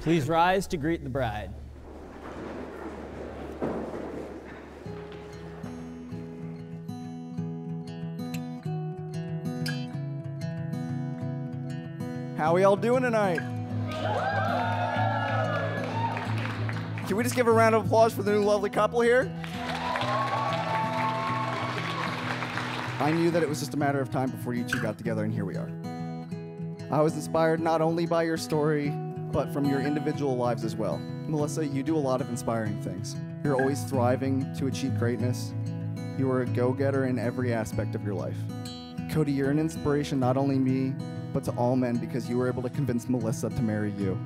Please rise to greet the bride. How are we all doing tonight? Can we just give a round of applause for the new lovely couple here? I knew that it was just a matter of time before you two got together, and here we are. I was inspired not only by your story, but from your individual lives as well. Melissa, you do a lot of inspiring things. You're always thriving to achieve greatness. You are a go getter in every aspect of your life. Cody, you're an inspiration not only me, but to all men because you were able to convince Melissa to marry you.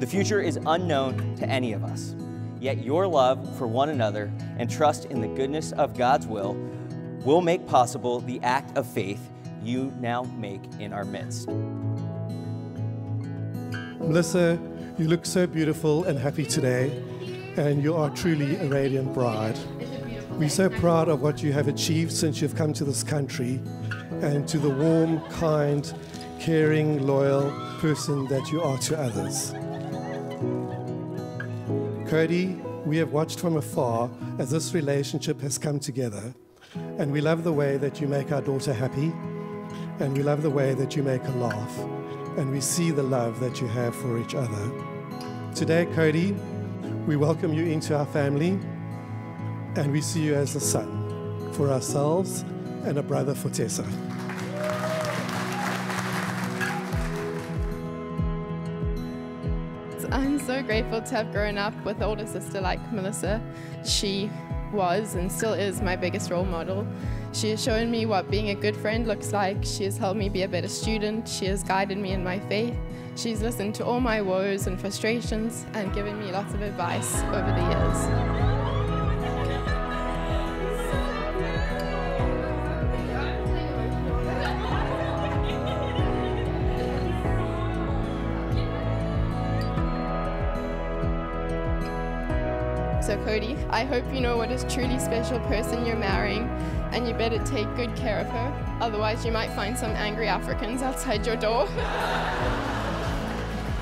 The future is unknown to any of us, yet your love for one another and trust in the goodness of God's will will make possible the act of faith you now make in our midst. Melissa, you look so beautiful and happy today, and you are truly a radiant bride. We're so proud of what you have achieved since you've come to this country and to the warm, kind, caring, loyal person that you are to others. Cody, we have watched from afar as this relationship has come together, and we love the way that you make our daughter happy, and we love the way that you make her laugh, and we see the love that you have for each other. Today, Cody, we welcome you into our family, and we see you as a son for ourselves and a brother for Tessa. I'm so grateful to have grown up with an older sister like Melissa. She was and still is my biggest role model. She has shown me what being a good friend looks like. She has helped me be a better student. She has guided me in my faith. She's listened to all my woes and frustrations and given me lots of advice over the years. So, Cody, I hope you know what a truly special person you're marrying, and you better take good care of her. Otherwise, you might find some angry Africans outside your door.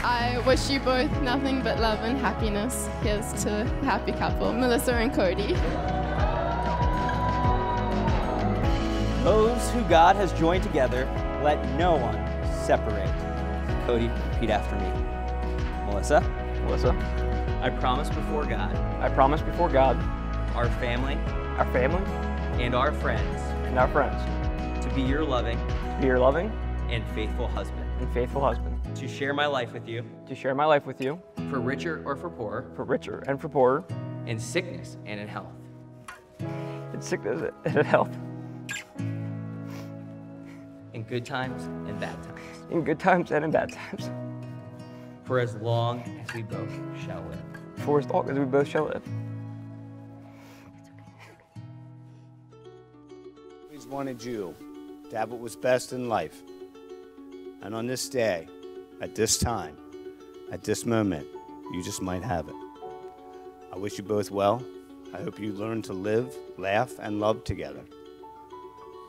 I wish you both nothing but love and happiness. Here's to a happy couple, Melissa and Cody. Those who God has joined together, let no one separate. Cody, repeat after me. Melissa, Melissa, I promise before God, I promise before God, our family, our family, and our friends. And our friends. To be your loving to be your loving and faithful husband, and faithful husband, to share my life with you. To share my life with you. For richer or for poorer, for richer and for poorer, in sickness and in health, in sickness and in health, in good times and bad times, in good times and in bad times, for as long as we both shall live. for as long as we both shall live. always wanted you to have what was best in life. And on this day, at this time, at this moment, you just might have it. I wish you both well. I hope you learn to live, laugh, and love together.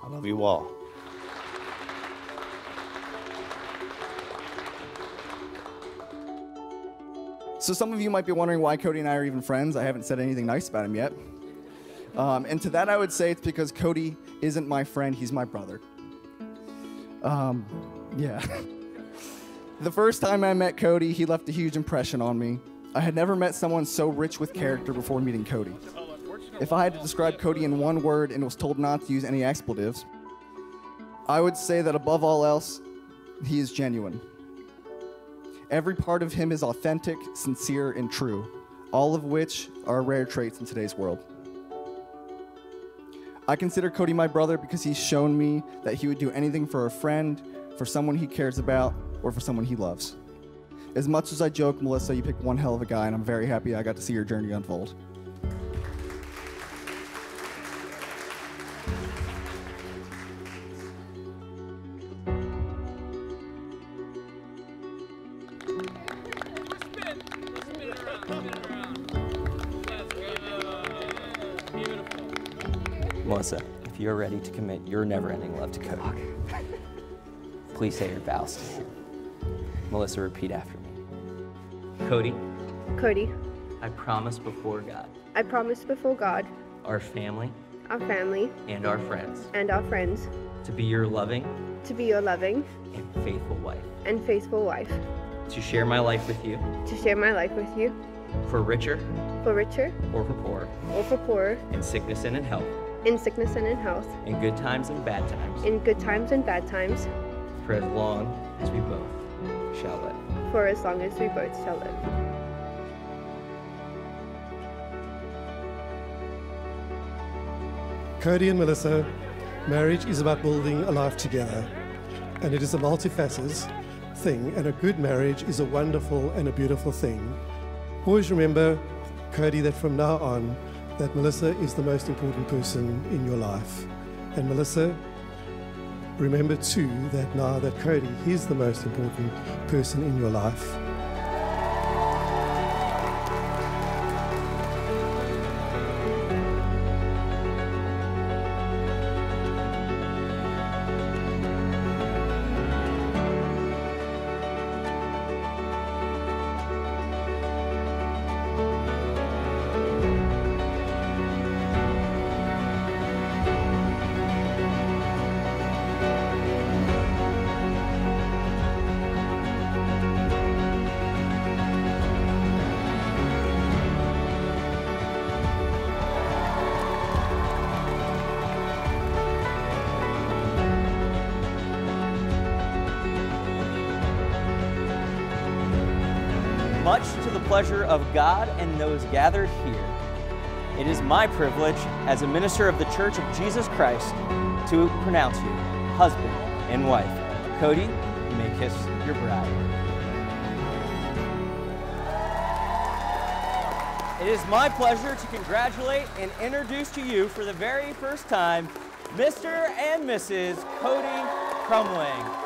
I love you all. So some of you might be wondering why Cody and I are even friends. I haven't said anything nice about him yet. Um, and to that, I would say it's because Cody isn't my friend; he's my brother. Um, yeah. the first time I met Cody, he left a huge impression on me. I had never met someone so rich with character before meeting Cody. If I had to describe Cody in one word and was told not to use any expletives, I would say that above all else, he is genuine. Every part of him is authentic, sincere, and true, all of which are rare traits in today's world. I consider Cody my brother because he's shown me that he would do anything for a friend, for someone he cares about, or for someone he loves. As much as I joke, Melissa, you picked one hell of a guy, and I'm very happy I got to see your journey unfold. Melissa, if you're ready to commit your never ending love to Cody, please say your vows to him. Melissa, repeat after me. Cody, Cody, I promise before God, I promise before God, our family, our family, and our friends. And our friends. To be your loving? To be your loving. And faithful wife, and faithful wife, to share my life with you? To share my life with you, for richer. For richer. Or for poorer, or for poorer, in sickness and in health, in sickness and in health, in good times and bad times, in good times and bad times, for as long as we both shall live. for as long as we both shall live. Cody and Melissa, marriage is about building a life together, and it is a multifaceted thing, and a good marriage is a wonderful and a beautiful thing. Always remember, Cody, that from now on, that Melissa is the most important person in your life. And Melissa, remember too that now that Cody is the most important person in your life. Pleasure of God and those gathered here, it is my privilege as a minister of the Church of Jesus Christ to pronounce you husband and wife. Cody, you may kiss your bride. It is my pleasure to congratulate and introduce to you for the very first time Mr. and Mrs. Cody Crumling.